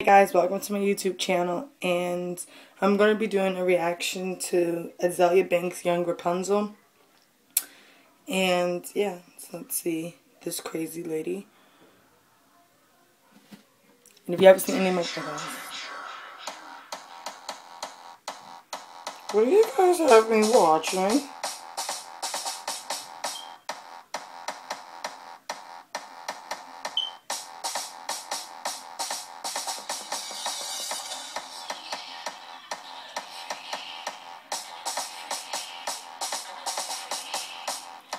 Hey guys, welcome to my YouTube channel and I'm going to be doing a reaction to Azealia Banks' Yung Rapunxel. And yeah, so let's see this crazy lady. And if you haven't seen any of my videos, what do you guys have me watching?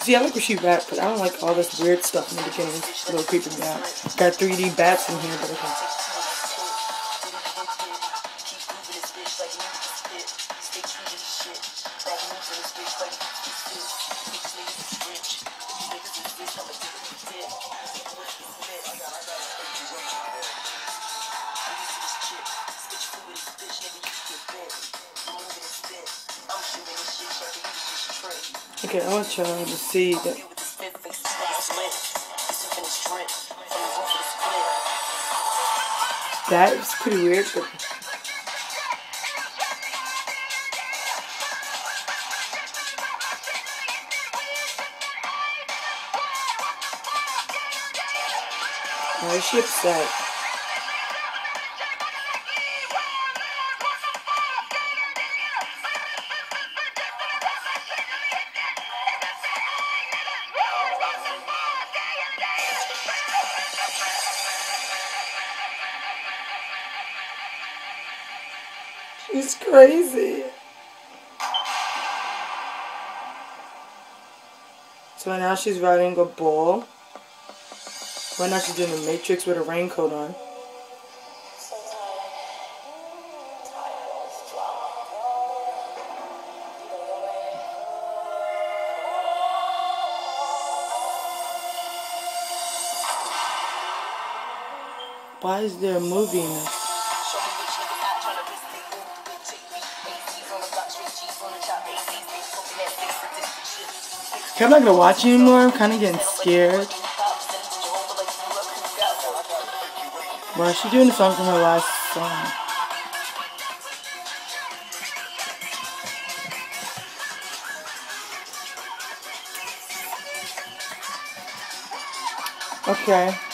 See, I like when she rap, but I don't like all this weird stuff in the beginning. It's a little creeping me out. Got 3D bats in here, but okay. Okay, I want y'all to see that. That is pretty weird, but. Why is she upset? She's crazy. So now she's riding a bull. Right now she's doing the Matrix with a raincoat on. Why is there a movie in this? I'm not gonna watch anymore. I'm kind of getting scared. Why Well, she's doing the song from her last song. Okay.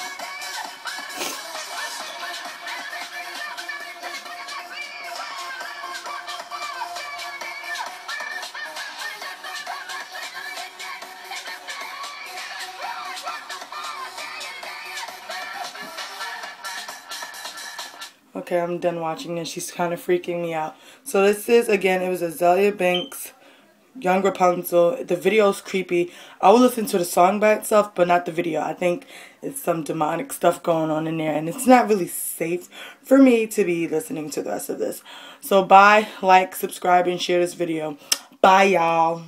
Okay, I'm done watching and she's kind of freaking me out. So this is, again, it was Azealia Banks, Yung Rapunxel. The video is creepy. I will listen to the song by itself, but not the video. I think it's some demonic stuff going on in there, and it's not really safe for me to be listening to the rest of this. So bye, like, subscribe, and share this video. Bye, y'all.